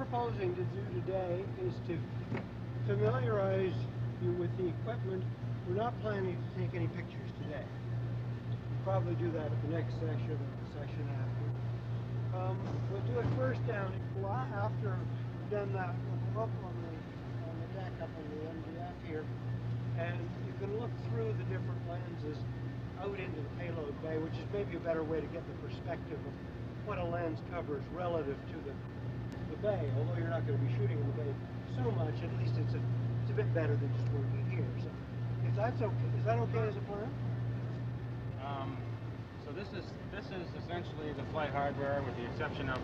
proposing to do today is to familiarize you with the equipment. We're not planning to take any pictures today. We'll probably do that at the next session or the session after. Um, we'll do it first down after we've done that. We'll up on the on the deck up on the MDF here, and you can look through the different lenses out into the payload bay, which is maybe a better way to get the perspective of what a lens covers relative to the the bay. Although you're not going to be shooting in the bay so much, at least it's a it's a bit better than just working here. So, if that's okay, is that okay as a plan? Um, so this is this is essentially the flight hardware, with the exception of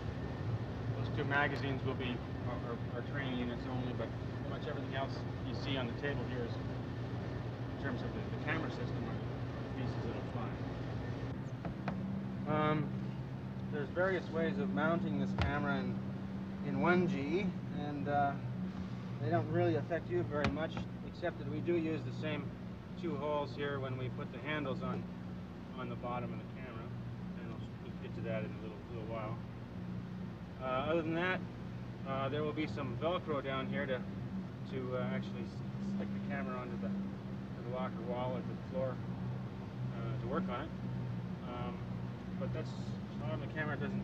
those two magazines will be our, our, training units only, but pretty much everything else you see on the table here is in terms of the, the camera system or the pieces that'll fly. Um, there's various ways of mounting this camera in in 1G, and uh, they don't really affect you very much, except that we do use the same two holes here when we put the handles on on the bottom of the camera, and I'll get to that in a little little while. Uh, other than that, uh, there will be some Velcro down here to to uh, actually stick the camera onto the, the locker wall or the floor uh, to work on it. Um, but that's on the camera doesn't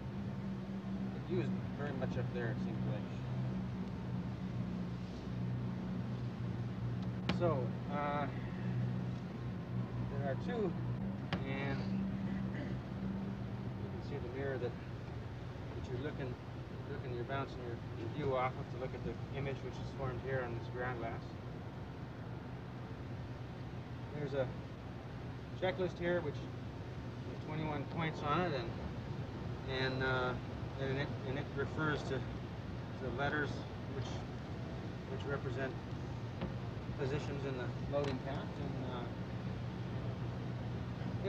get used very much up there. It seems like. So uh, there are two, and you can see the mirror that that you're looking looking, you're bouncing your, your view off of to look at the image which is formed here on this ground glass. There's a checklist here which has 21 points on it, and and uh, and it and it refers to to letters which which represent positions in the loading path, and uh,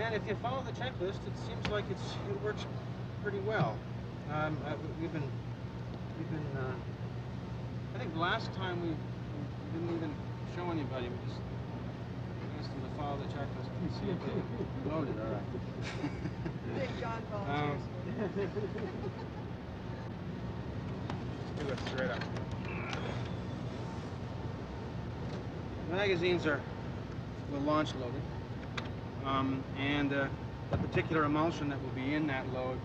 and if you follow the checklist, it seems like it's it works pretty well. Um, uh, we've been, we've been. Uh, I think last time we, we didn't even show anybody. We just follow the checklist and see if they loaded. All right. Big John Um, volunteers. do it straight up. Magazines are will launch loaded, um, and uh, the particular emulsion that will be in that load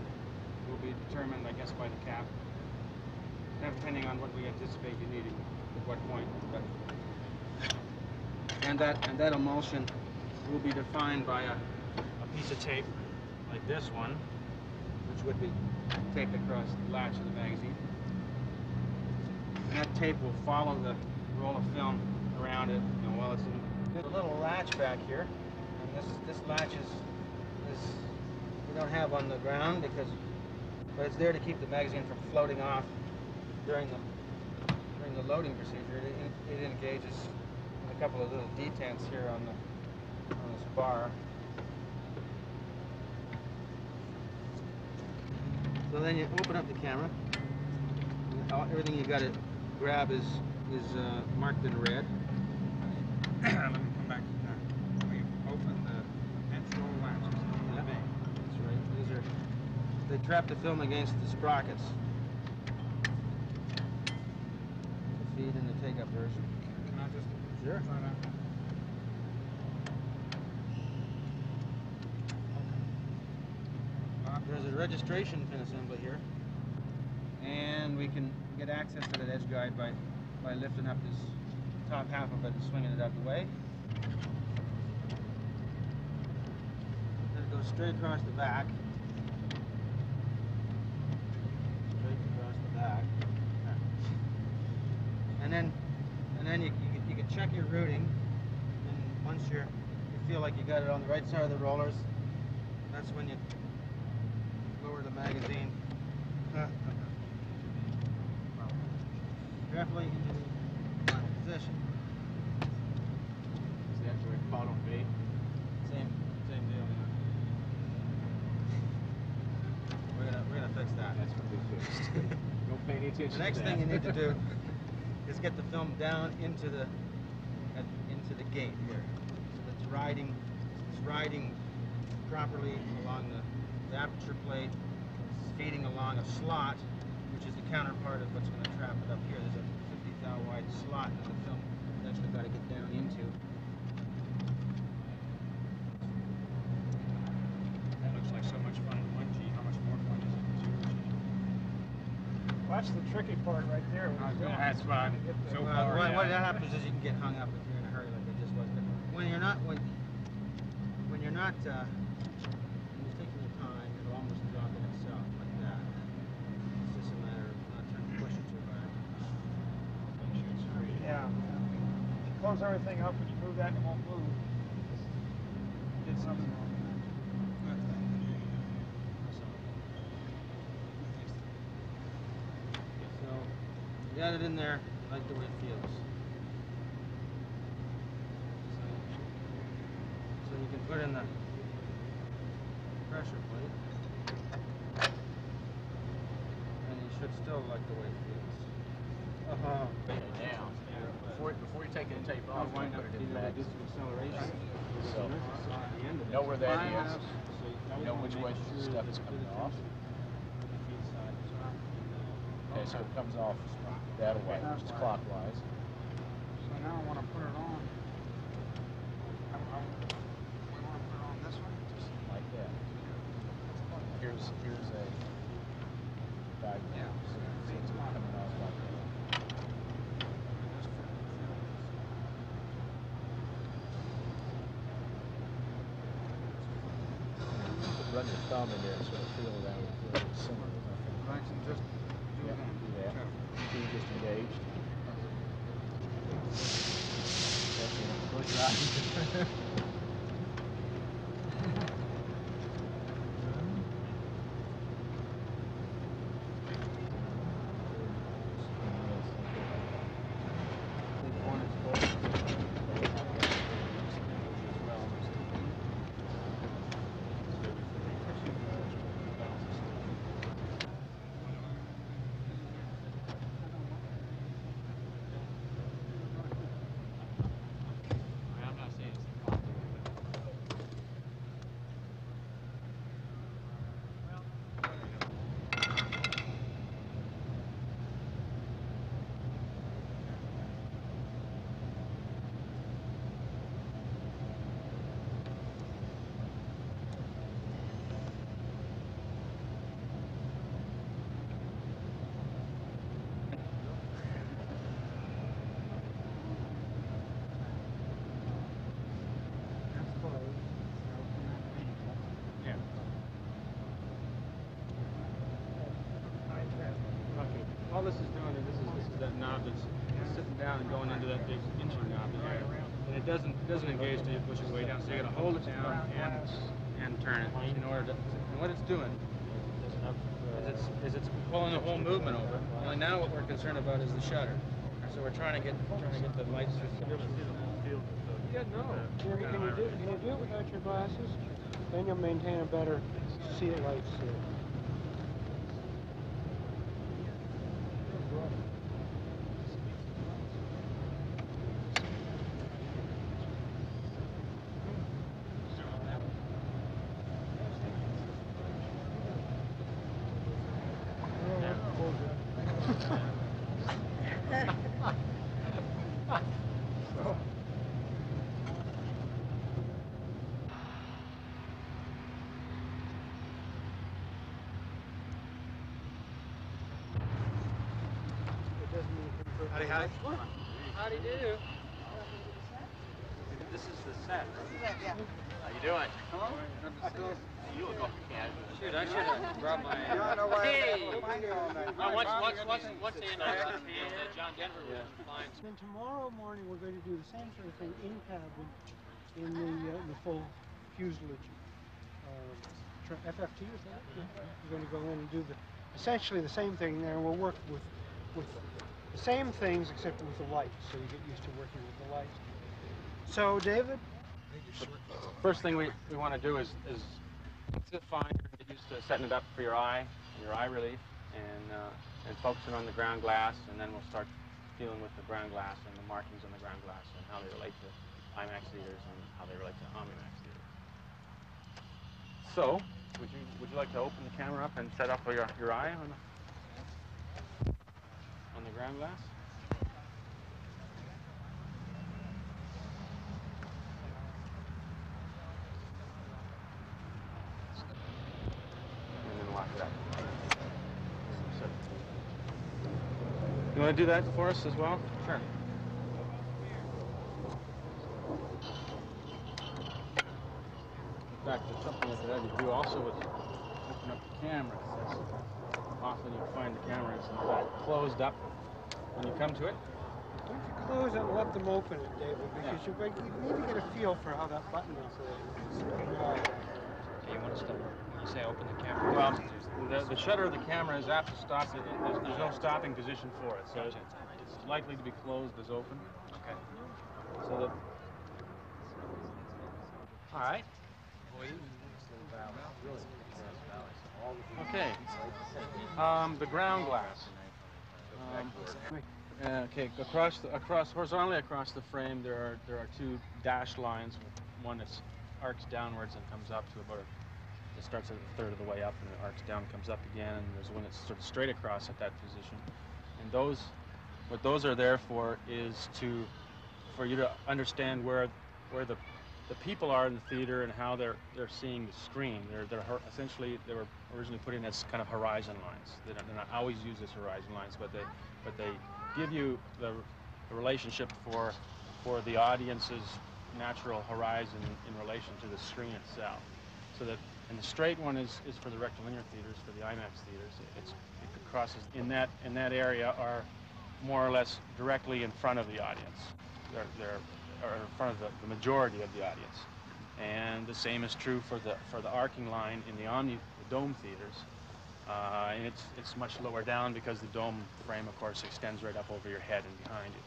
will be determined, I guess, by the cap, depending on what we anticipate you needing at what point. But, and that and that emulsion will be defined by a, a piece of tape like this one, which would be taped across the latch of the magazine. And that tape will follow the roll of film around it, you know, while it's in. There's a little latch back here, and this this latch is is we don't have on the ground because but it's there to keep the magazine from floating off during the during the loading procedure. It, it engages a couple of little detents here on the on this bar. So then you open up the camera. Everything you got to grab is is uh, marked in red. Let me come back to that. We opened the ventral latches Yeah. That's right. These are they trap the film against the sprockets. The feed and the take-up version. Can I just Sure. There's a registration pin assembly here, and we can get access to that edge guide by by lifting up this top half of it and swinging it out the way. Then it goes straight across the back. Straight across the back. And then and then you, you, can, you can check your routing, and once you're you feel like you got it on the right side of the rollers, that's when you lower the magazine uh, carefully into the final position. Is that where bottom bay? Same, same deal. We're gonna we're gonna fix that. That's what we fixed. Don't pay any attention The next thing you need to do is get the film down into the the gate here. So it's riding it's riding properly along the, the aperture plate, skating along a slot, which is the counterpart of what's going to trap it up here. There's a 50 thou wide slot that the film has actually got to get down into. That looks like so much fun in one G. How much more fun is it in zero G? That's the tricky part right there. I was why I'm so Well, uh, what, what happens is you can get hung up if you're in a hurry like I just was. But when you're not, when when you're not, uh, when you're taking your time, it'll almost drop in itself like that. It's just a matter of not trying to push it too hard. Make sure it's free. Yeah. If you close everything up and you move that, it won't move. Did something wrong. So, you got it in there, I like the way it feels. So, so you can put in the pressure plate. And you should still like the way it feels. Uh-huh. Now, before, before you take the tape off, wind you up put it in back. acceleration. So, There's a saw at the end of it. know where that is. Fine is. enough, so you know which way the stuff is coming off. attention to the inside is right. Okay, so it comes off that way, which is clockwise. So now I want to put it on. I, I, we want to put it on this one. Just like that. Here's, here's a diagram. Yeah. So so it's coming off like that. Run your thumb in there and sort of feel it out. Feel it similar. Right, and just do Yeah, that. do that. Key just engaged. That's it. Close All this is doing is this is this is that knob that's sitting down and going into that big inching knob there. And it doesn't doesn't engage till you push it way down. So you gotta hold it down and and turn it in order to and what it's doing is it's is it's pulling the whole movement over. Only now what we're concerned about is the shutter. So we're trying to get trying to get the lights through Yeah, no. Can you, do, can you do it without your glasses? Then you'll maintain a better see it light see. It doesn't mean it can Howdy, howdy. Howdy do. This is the set. Yeah. How you doing? You look awful casual. Shoot, I should have brought my Hey! Uh, once, once, once, once Ann, uh, and uh, John Denver was fine. Then tomorrow morning, we're going to do the same sort of thing in cabin, in the, uh, the full fuselage. Uh, tra- FFT, is that? it? We're going to go in and do the, essentially the same thing there. We'll work with, with the same things except with the lights, so you get used to working with the lights. So, David? First thing we, we want to do is, is get finder, get used to setting it up for your eye, your eye relief, and, uh, and focusing on the ground glass, and then we'll start dealing with the ground glass and the markings on the ground glass and how they relate to IMAX theaters and how they relate to Omnimax theaters. So, would you would you like to open the camera up and set up your your eye on the ground glass? And then lock it up. You want to do that for us as well? Sure. In fact, there's something that I could do also with open up the camera. Often you find the camera is in fact closed up when you come to it. Why don't you close it and let them open it, David? Because you, you need to get a feel for how that button is. Uh, Okay, you want to stop? When you say open the camera. Well, the, the shutter of the camera is apt to stop. It, it- there's, there's no stopping position for it, so Gotcha. it's likely to be closed as open. Okay. So that All right. Okay. Um, the ground glass. Um, uh, okay, across the, across horizontally across the frame, there are there are two dashed lines. One that arcs downwards and comes up to about a, it starts at a third of the way up and it arcs down, comes up again, and there's one that's sort of straight across at that position. And those, what those are there for is to, for you to understand where where the the people are in the theater and how they're they're seeing the screen. They're they're essentially they were originally put in as kind of horizon lines. They don't, they're not always used as horizon lines, but they but they give you the, the relationship for for the audience's natural horizon in relation to the screen itself. So that and the straight one is, is for the rectilinear theaters, for the IMAX theaters. It's it crosses in that in that area are more or less directly in front of the audience. They're, they're or in front of the, the majority of the audience. And the same is true for the for the arcing line in the Omni the dome theaters. Uh, and it's it's much lower down because the dome frame, of course, extends right up over your head and behind you.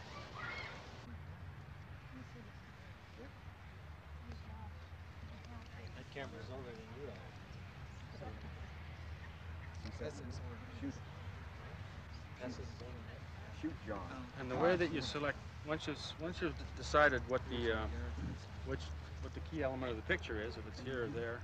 That camera's older than you are. That's his Shoot, John. And the way that you select once you s- once you've decided what the uh, which what the key element of the picture is, if it's here or there.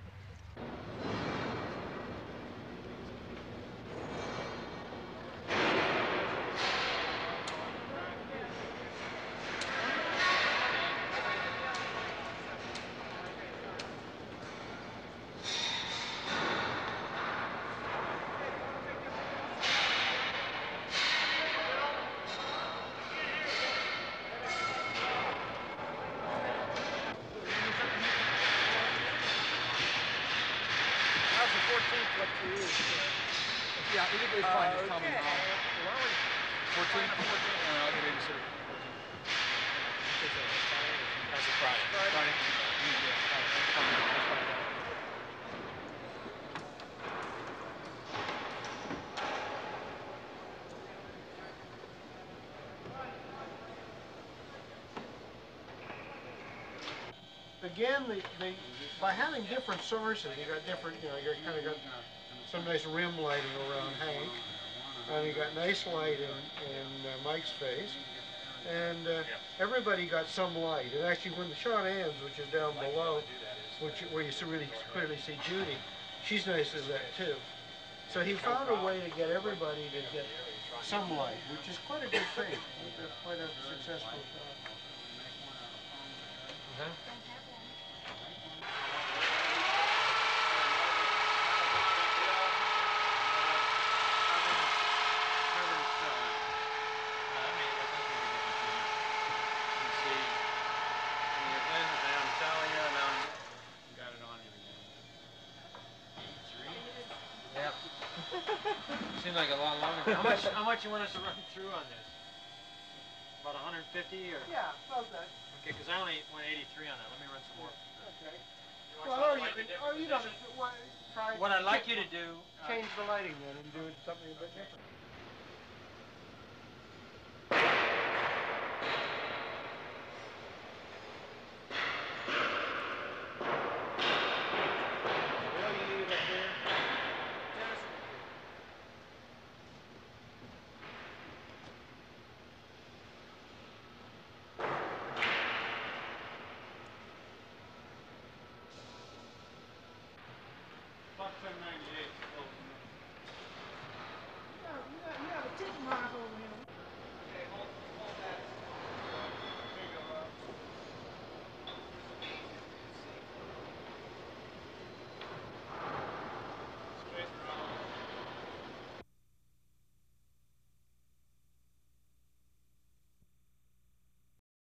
The 14th look? Yeah, either way, fine. Just tell me now. 14th? And I'll get into sort of 14th. That's a Friday. Friday. Yeah, Friday. That's fine. That's again, the, the, by having different sources, you got different, you know, you kind of got some nice rim lighting around Hank, and you got nice light in, in uh, Mike's face, and uh, everybody got some light. And actually, when the shot ends, which is down below, which where you really clearly see Judy, she's nice as that too. So he found a way to get everybody to get some light, which is quite a good thing. Quite a successful shot. Seems like a lot longer. How much, how much you want us to run through on this? About 150 or? Yeah, well done. Because I only went 83 on that. Let me run some more. Okay. You Well, or you light can, or you what, try. What I'd like you to do. uh, Change the lighting then and do something a bit different. 1098. You got, you got, you got a tick mark over him.